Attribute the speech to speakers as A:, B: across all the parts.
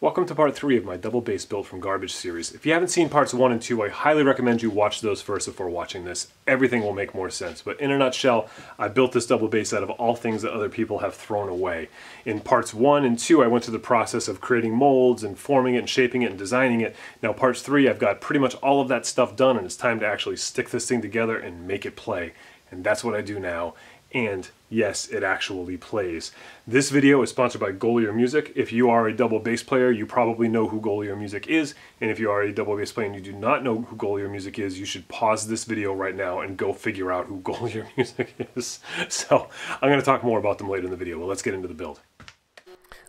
A: Welcome to part 3 of my double bass build from garbage series. If you haven't seen parts 1 and 2, I highly recommend you watch those first before watching this. Everything will make more sense. But in a nutshell, I built this double bass out of all things that other people have thrown away. In parts 1 and 2, I went through the process of creating molds and forming it and shaping it and designing it. Now parts 3, I've got pretty much all of that stuff done and it's time to actually stick this thing together and make it play. And that's what I do now and yes, it actually plays. This video is sponsored by Gollihur Music. If you are a double bass player, you probably know who Gollihur Music is, and if you are a double bass player and you do not know who Gollihur Music is, you should pause this video right now and go figure out who Gollihur Music is. So I'm going to talk more about them later in the video, but let's get into the build.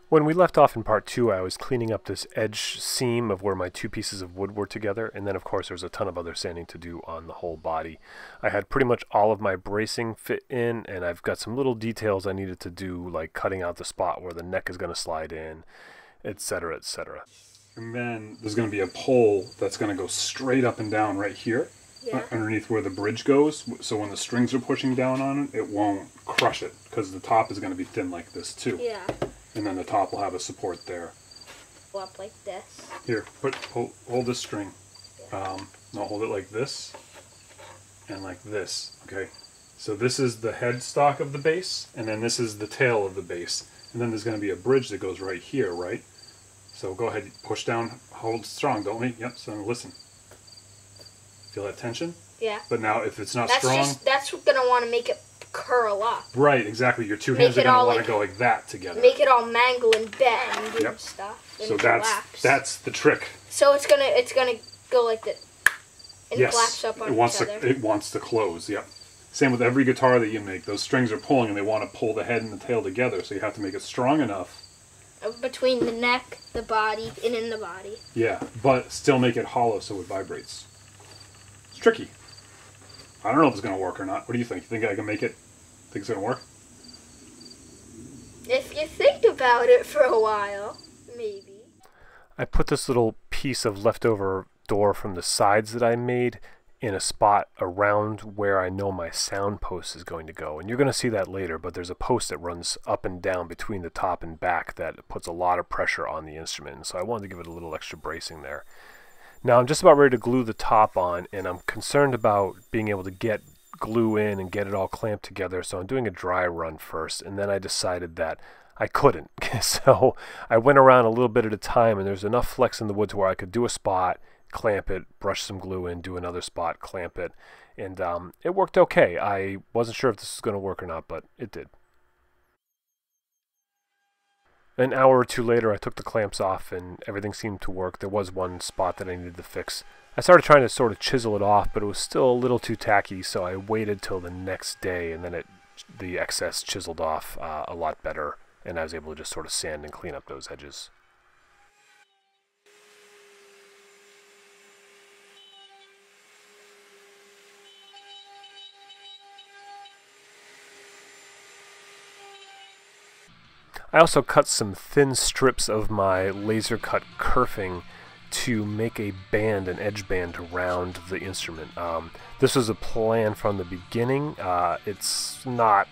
A: When we left off in part two, I was cleaning up this edge seam of where my two pieces of wood were together, and then of course there's a ton of other sanding to do on the whole body. I had pretty much all of my bracing fit in, and I've got some little details I needed to do, like cutting out the spot where the neck is going to slide in, etc., etc. And then there's going to be a pole that's going to go straight up and down right here, uh,
B: Yeah.
A: underneath where the bridge goes, so when the strings are pushing down on it, it won't crush it, because the top is going to be thin like this too.
B: Yeah.
A: And then the top will have a support there.
B: Go up like this.
A: Here, put hold, hold this string. Um, no, hold it like this and like this. Okay. So this is the headstock of the bass, and then this is the tail of the bass, and then there's going to be a bridge that goes right here, right? So go ahead, push down, hold strong, don't we? Yep. So listen. Feel that tension?
B: Yeah.
A: But now, if it's not
B: That's
A: strong,
B: just that's gonna want to make it curl up,
A: right? Exactly. Your two
B: Make
A: hands are going to want to go like that together.
B: make it all mangle and bend and stuff. And
A: so that's
B: collapse.
A: that's the trick.
B: So it's gonna it's gonna go like that. And
A: yes,
B: collapse up on
A: it wants to it wants to close. Yep. Same with every guitar that you make. Those strings are pulling, and they want to pull the head and the tail together. So you have to make it strong enough.
B: Uh, Between the neck, the body, and in the body.
A: Yeah, but still make it hollow so it vibrates. It's tricky. I don't know if it's gonna work or not. What do you think? You think I can make it? Think it's gonna work?
B: If you think about it for a while, maybe.
A: I put this little piece of leftover door from the sides that I made in a spot around where I know my sound post is going to go. And you're going to see that later, but there's a post that runs up and down between the top and back that puts a lot of pressure on the instrument. And so I wanted to give it a little extra bracing there. Now I'm just about ready to glue the top on, and I'm concerned about being able to get glue in and get it all clamped together. So I'm doing a dry run first, and then I decided that I couldn't. so I went around a little bit at a time, and there's enough flex in the wood to where I could do a spot, clamp it, brush some glue in, do another spot, clamp it, and um, it worked okay. I wasn't sure if this was going to work or not, but it did. An hour or two later, I took the clamps off and everything seemed to work. There was one spot that I needed to fix. I started trying to sort of chisel it off, but it was still a little too tacky, so I waited till the next day and then it the excess chiseled off uh, a lot better, and I was able to just sort of sand and clean up those edges. I also cut some thin strips of my laser cut kerfing to make a band, an edge band around the instrument. Um, this was a plan from the beginning. Uh, it's not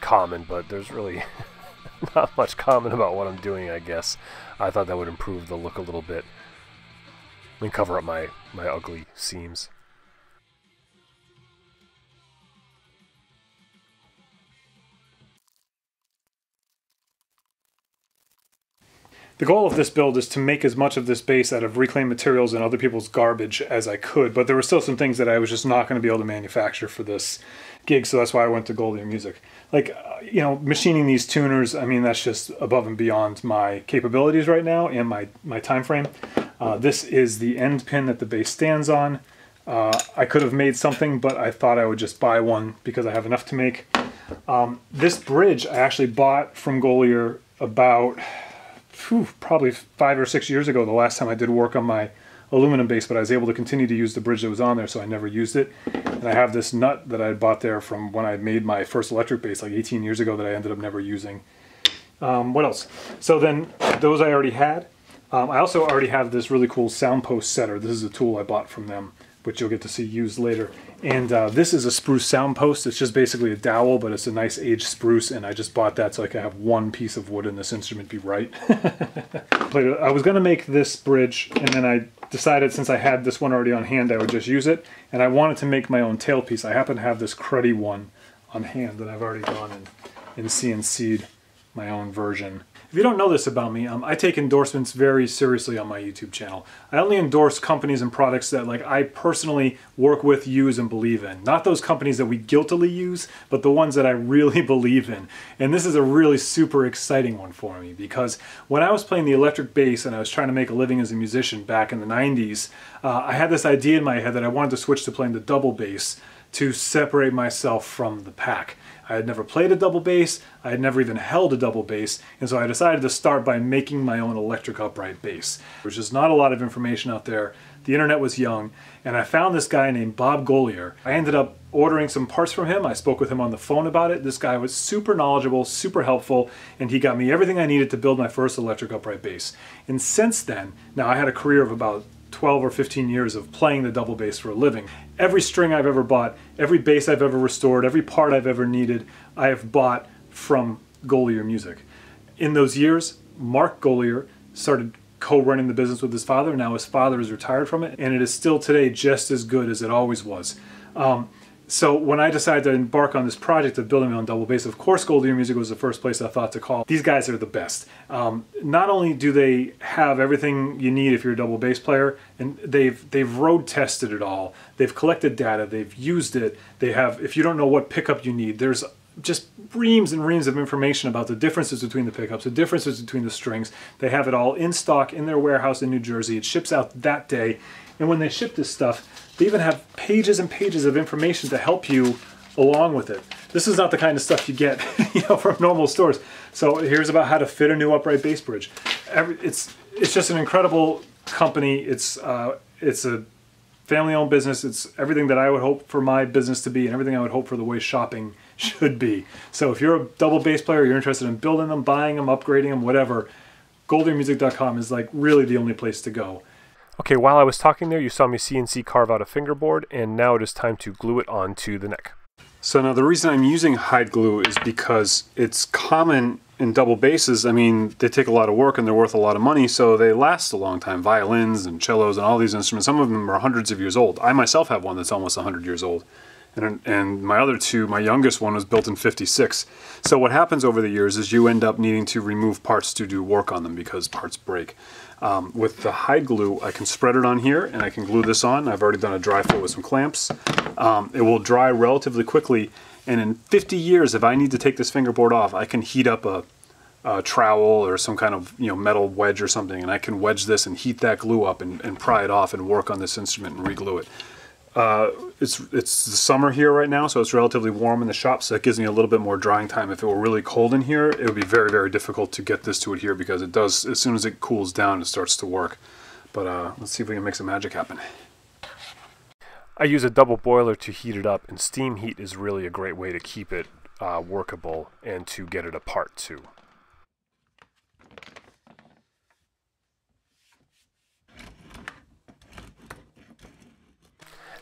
A: common, but there's really not much common about what I'm doing, I guess. I thought that would improve the look a little bit and cover up my, my ugly seams. The goal of this build is to make as much of this bass out of reclaimed materials and other people's garbage as I could, but there were still some things that I was just not going to be able to manufacture for this gig, so that's why I went to Gollihur Music. Like, uh, you know, machining these tuners, I mean, that's just above and beyond my capabilities right now and my, my time frame. Uh, this is the end pin that the bass stands on. Uh, I could have made something, but I thought I would just buy one because I have enough to make. Um, this bridge I actually bought from Gollihur about phew, probably five or six years ago, the last time I did work on my aluminum bass, but I was able to continue to use the bridge that was on there, so I never used it. And I have this nut that I bought there from when I made my first electric bass like 18 years ago that I ended up never using. Um, what else? So then those I already had. Um, I also already have this really cool sound post setter. This is a tool I bought from them
C: which you'll get to see used later. And uh, this is a spruce sound post. It's just basically a dowel, but it's a nice aged spruce, and I just bought that so I can have one piece of wood in this instrument be right. I was gonna make this bridge, and then I decided since I had this one already on hand, I would just use it. And I wanted to make my own tailpiece. I happen to have this cruddy one on hand that I've already gone and, and CNC'd my own version. If you don't know this about me, um, I take endorsements very seriously on my YouTube channel. I only endorse companies and products that like I personally work with, use, and believe in. Not those companies that we guiltily use, but the ones that I really believe in. And this is a really super exciting one for me because when I was playing the electric bass and I was trying to make a living as a musician back in the 90s, uh, I had this idea in my head that I wanted to switch to playing the double bass to separate myself from the pack. I had never played a double bass, I had never even held a double bass, and so I decided to start by making my own electric upright bass. There's just not a lot of information out there. The internet was young, and I found this guy named Bob Gollihur. I ended up ordering some parts from him. I spoke with him on the phone about it. This guy was super knowledgeable, super helpful, and he got me everything I needed to build my first electric upright bass. And since then, now I had a career of about 12 or 15 years of playing the double bass for a living. Every string I've ever bought, every bass I've ever restored, every part I've ever needed, I have bought from Gollihur Music. In those years, Mark Gollihur started co-running the business with his father. Now his father is retired from it, and it is still today just as good as it always was. Um, so when I decided to embark on this project of building my own double bass, of course Gollihur Music was the first place I thought to call. These guys are the best. Um, not only do they have everything you need if you're a double bass player, and they've they've road tested it all. They've collected data. They've used it. They have. If you don't know what pickup you need, there's just reams and reams of information about the differences between the pickups, the differences between the strings. They have it all in stock in their warehouse in New Jersey. It ships out that day. And when they ship this stuff, they even have pages and pages of information to help you along with it. This is not the kind of stuff you get you know, from normal stores. So here's about how to fit a new upright bass bridge. Every, it's, it's just an incredible company. It's, uh, it's a family-owned business. It's everything that I would hope for my business to be and everything I would hope for the way shopping should be. So if you're a double bass player, you're interested in building them, buying them, upgrading them, whatever, gollihurmusic.com is like really the only place to go. Okay, while I was talking there, you saw me CNC carve out a fingerboard, and now it is time to glue it onto the neck. So now the reason I'm using hide glue is because it's common in double basses. I mean, they take a lot of work and they're worth a lot of money, so they last a long time. Violins and cellos and all these instruments, some of them are hundreds of years old. I myself have one that's almost 100 years old. And, and my other two, my youngest one was built in 56. So what happens over the years is you end up needing to remove parts to do work on them because parts break. Um, with the hide glue, I can spread it on here and I can glue this on. I've already done a dry fit with some clamps. Um, it will dry relatively quickly and in 50 years, if I need to take this fingerboard off, I can heat up a, a trowel or some kind of you know metal wedge or something and I can wedge this and heat that glue up and, and pry it off and work on this instrument and reglue it. Uh, it's it's the summer here right now, so it's relatively warm in the shop, so that gives me a little bit more drying time. If it were really cold in here, it would be very, very difficult to get this to adhere because it does, as soon as it cools down, it starts to work. But uh, let's see if we can make some magic happen. I use a double boiler to heat it up, and steam heat is really a great way to keep it uh, workable and to get it apart too.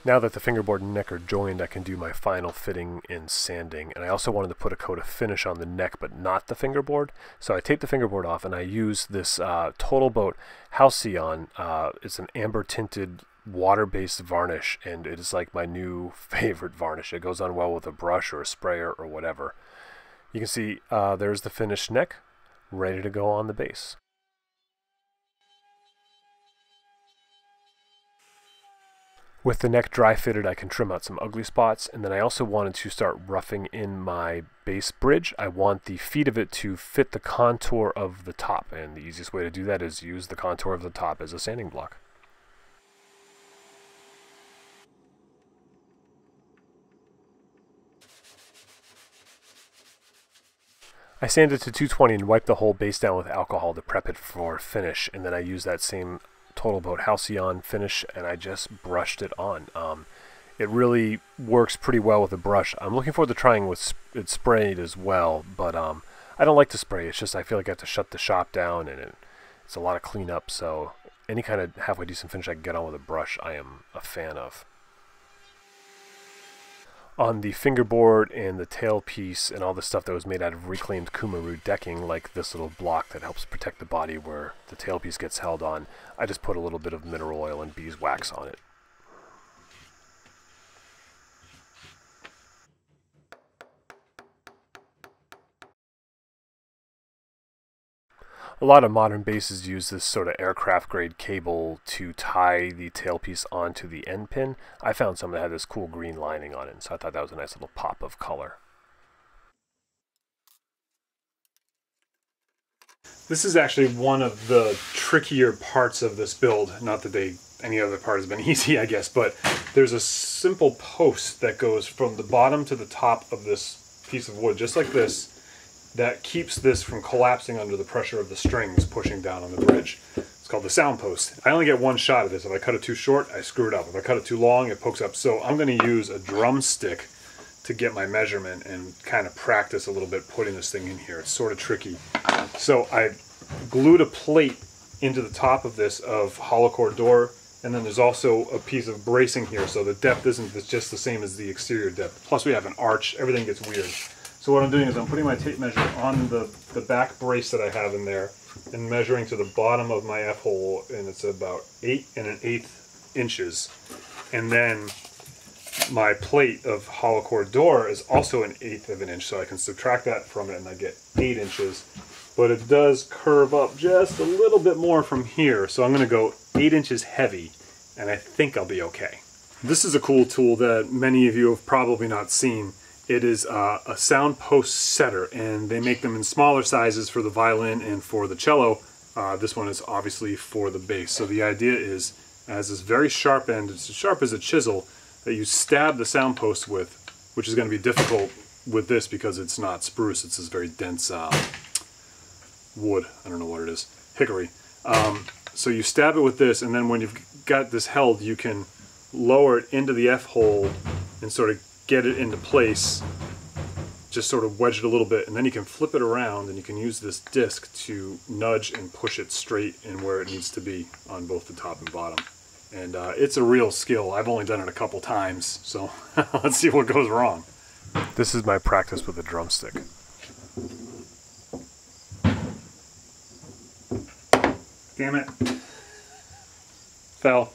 C: Now that the fingerboard and neck are joined, I can do my final fitting and sanding. And I also wanted to put a coat of finish on the neck, but not the fingerboard. So I taped the fingerboard off and I use this uh, Total Boat Halcyon. Uh, it's an amber tinted water-based varnish and it is like my new favorite varnish. It goes on well with a brush or a sprayer or whatever. You can see uh, there's the finished neck ready to go on the bass. With the neck dry fitted, I can trim out some ugly spots, and then I also wanted to start roughing in my bass bridge. I want the feet of it to fit the contour of the top, and the easiest way to do that is use the contour of the top as a sanding block. I sanded it to 220 and wiped the whole bass down with alcohol to prep it for finish, and then I use that same Total Boat Halcyon finish, and I just brushed it on. Um, it really works pretty well with a brush. I'm looking forward to trying with sp it sprayed as well, but um, I don't like to spray. It's just I feel like I have to shut the shop down, and it, it's a lot of cleanup. So any kind of halfway decent finish I can get on with a brush, I am a fan of. On the fingerboard and the tailpiece and all the stuff that was made out of reclaimed Cumaru decking, like this little block that helps protect the body where the tailpiece gets held on, I just put a little bit of mineral oil and beeswax on it. A lot of modern basses use this sort of aircraft grade cable to tie the tailpiece onto the end pin. I found some that had this cool green lining on it, so I thought that was a nice little pop of color. This is actually one of the trickier parts of this build. Not that they any other part has been easy, I guess, but there's a simple post that goes from the bottom to the top of this piece of wood, just like this, that keeps this from collapsing under the pressure of the strings pushing down on the bridge. It's called the sound post. I only get one shot of this. If I cut it too short, I screw it up. If I cut it too long, it pokes up. So I'm going to use a drumstick to get my measurement and kind of practice a little bit putting this thing in here. It's sort of tricky. So I glued a plate into the top of this of hollow core door and then there's also a piece of bracing here so the depth isn't just the same as the exterior depth. Plus we have an arch, everything gets weird. So what I'm doing is I'm putting my tape measure on the, the back brace that I have in there and measuring to the bottom of my F-hole and it's about eight and an eighth inches. And then my plate of hollow core door is also an eighth of an inch so I can subtract that from it and I get eight inches. But it does curve up just a little bit more from here so I'm going to go eight inches heavy and I think I'll be okay. This is a cool tool that many of you have probably not seen. It is uh, a sound post setter, and they make them in smaller sizes for the violin and for the cello. Uh, this one is obviously for the bass. So the idea is, as this very sharp end, it's as sharp as a chisel, that you stab the sound post with, which is going to be difficult with this because it's not spruce. It's this very dense uh, wood. I don't know what it is. Hickory. Um, so you stab it with this, and then when you've got this held, you can lower it into the F hole and sort of get it into place, just sort of wedge it a little bit, and then you can flip it around and you can use this disc to nudge and push it straight in where it needs to be on both the top and bottom. And uh, it's a real skill. I've only done it a couple times, so let's see what goes wrong. This is my practice with a drumstick. Damn it. Fell.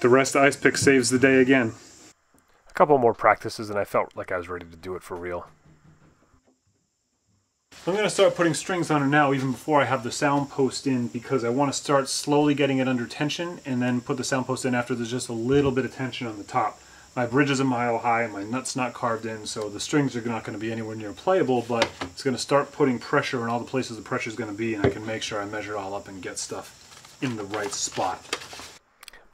C: The rest ice pick saves the day again. A couple more practices and I felt like I was ready to do it for real. I'm going to start putting strings on it now even before I have the sound post in because I want to start slowly getting it under tension and then put the sound post in after there's just a little bit of tension on the top. My bridge is a mile high and my nut's not carved in so the strings are not going to be anywhere near playable but it's going to start putting pressure in all the places the pressure is going to be and I can make sure I measure it all up and get stuff in the right spot.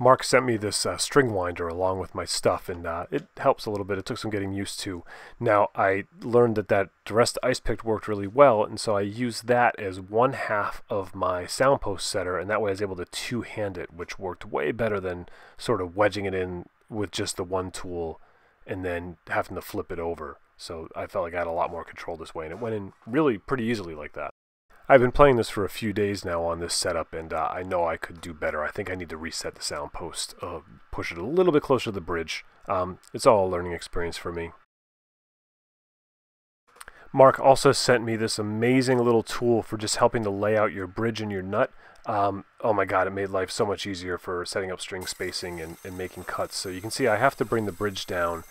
C: Mark sent me this uh, string winder along with my stuff, and uh, it helps a little bit. It took some getting used to. Now, I learned that that Duresta Ice Pick worked really well, and so I used that as one half of my soundpost setter, and that way I was able to two-hand it, which worked way better than sort of wedging it in with just the one tool and then having to flip it over. So I felt like I had a lot more control this way, and it went in really pretty easily like that. I've been playing this for a few days now on this setup, and uh, I know I could do better. I think I need to reset the sound post, uh, push it a little bit closer to the bridge. Um, it's all a learning experience for me. Mark also sent me this amazing little tool for just helping to lay out your bridge and your nut. Um, oh my god, it made life so much easier for setting up string spacing and, and making cuts. So you can see I have to bring the bridge down.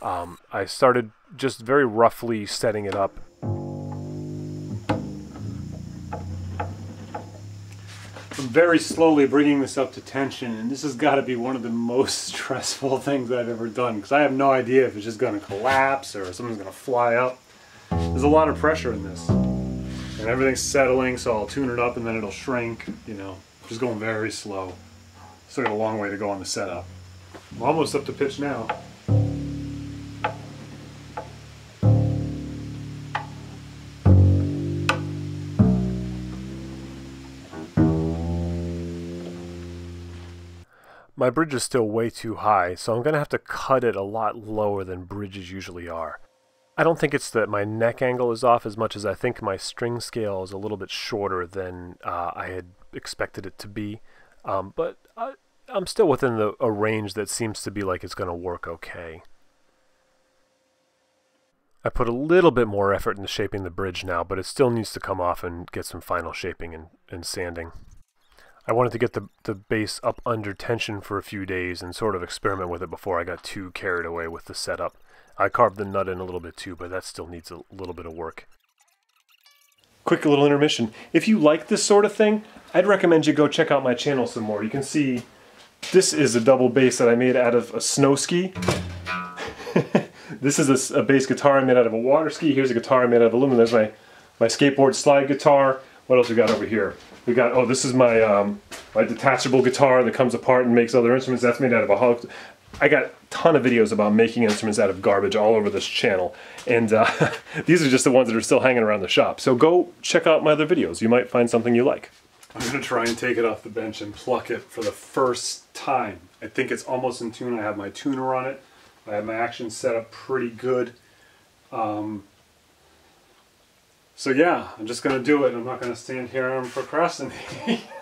C: Um, I started just very roughly setting it up very slowly bringing this up to tension, and this has got to be one of the most stressful things I've ever done because I have no idea if it's just going to collapse or something's going to fly up. There's a lot of pressure in this, and everything's settling, so I'll tune it up and then it'll shrink. You know, just going very slow. Still got a long way to go on the setup. I'm almost up to pitch now. My bridge is still way too high, so I'm going to have to cut it a lot lower than bridges usually are. I don't think it's that my neck angle is off as much as I think my string scale is a little bit shorter than uh, I had expected it to be. Um, but uh,
A: I'm still within the, a range that seems to be like it's going to work okay. I put a little bit more effort into shaping the bridge now, but it still needs to come off and get some final shaping and, and sanding. I wanted to get the, the bass up under tension for a few days and sort of experiment with it before I got too carried away with the setup. I carved the nut in a little bit too, but that still needs a little bit of work. Quick little intermission. If you like this sort of thing, I'd recommend you go check out my channel some more. You can see this is a double bass that I made out of a snow ski. This is a, a, bass guitar I made out of a water ski. Here's a guitar I made out of aluminum. There's my, my skateboard slide guitar. What else we got over here? We got, oh, this is my, um, my detachable guitar that comes apart and makes other instruments. That's made out of a hollow. I got a ton of videos about making instruments out of garbage all over this channel. And uh, these are just the ones that are still hanging around the shop. So go check out my other videos. You might find something you like. I'm to try and take it off the bench and pluck it for the first time. I think it's almost in tune. I have my tuner on it. I have my action set up pretty good. Um, so yeah, I'm just going to do it. I'm not going to stand here and procrastinate.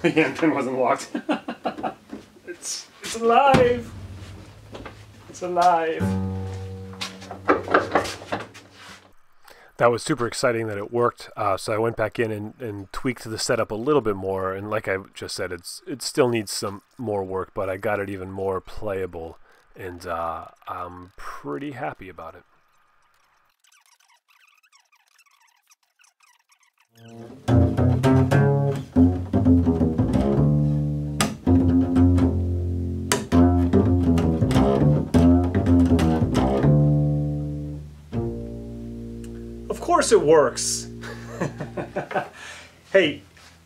A: the handpin wasn't locked. it's it's alive. It's alive. That was super exciting that it worked. Uh, so I went back in and, and tweaked the setup a little bit more. And like I just said, it's it still needs some more work, but I got it even more playable, and uh, I'm pretty happy about it. Course it works. hey,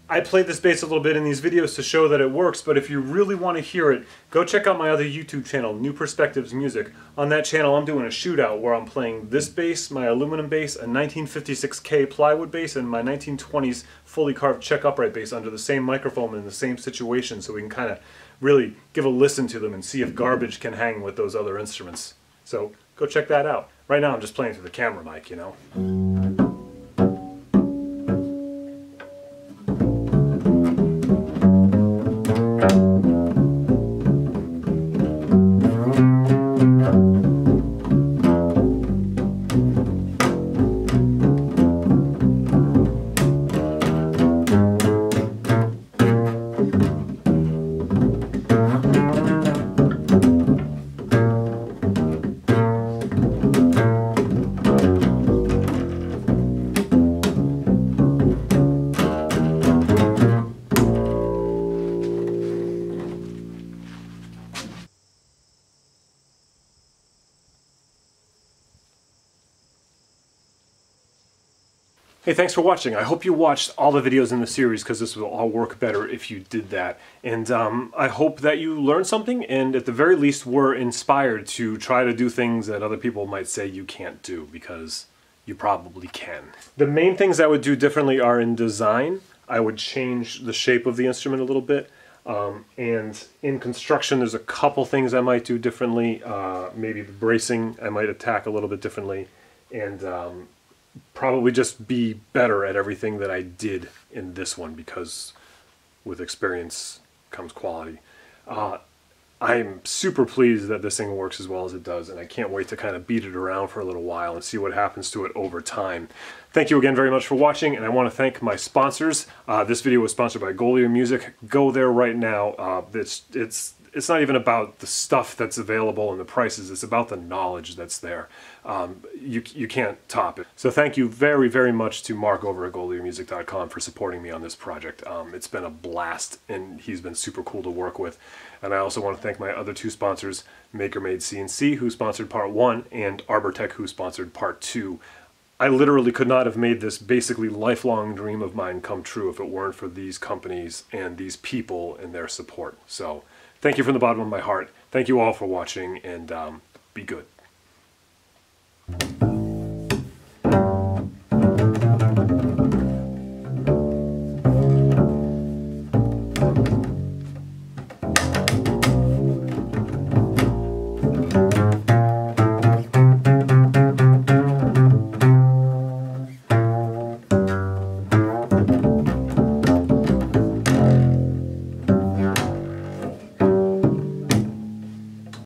A: I played this bass a little bit in these videos to show that it works, but if you really want to hear it, go Czech out my other YouTube channel, New Perspectives Music. On that channel, I'm doing a shootout where I'm playing this bass, my aluminum bass, a 1956 Kay plywood bass, and my 1920s fully carved check upright bass under the same microphone in the same situation so we can kind of really give a listen to them and see if garbage can hang with those other instruments. So go check that out. Right now I'm just playing through the camera mic, you know. Hey, thanks for watching. I hope you watched all the videos in the series because this will all work better if you did that. And um, I hope that you learned something and at the very least were inspired to try to do things that other people might say you can't do because you probably can. The main things I would do differently are in design. I would change the shape of the instrument a little bit. Um, and in construction, there's a couple things I might do differently. Uh, maybe the bracing I might attack a little bit differently. And um, probably just be better at everything that I did in this one because with experience comes quality. Uh, I'm super pleased that this thing works as well as it does, and I can't wait to kind of beat it around for a little while and see what happens to it over time. Thank you again very much for watching, and I want to thank my sponsors. Uh, this video was sponsored by Gollihur Music. Go there right now. Uh, it's, it's it's not even about the stuff that's available and the prices. It's about the knowledge that's there. Um, you, you can't top it. So thank you very, very much to Mark over at GollihurMusic.com for supporting me on this project. Um, it's been a blast and he's been super cool to work with. And I also want to thank my other two sponsors, MakerMade CNC, who sponsored part one, and Arbortech, who sponsored part two. I literally could not have made this basically lifelong dream of mine come true if it weren't for these companies and these people and their support. So thank you from the bottom of my heart. Thank you all for watching and um, be good.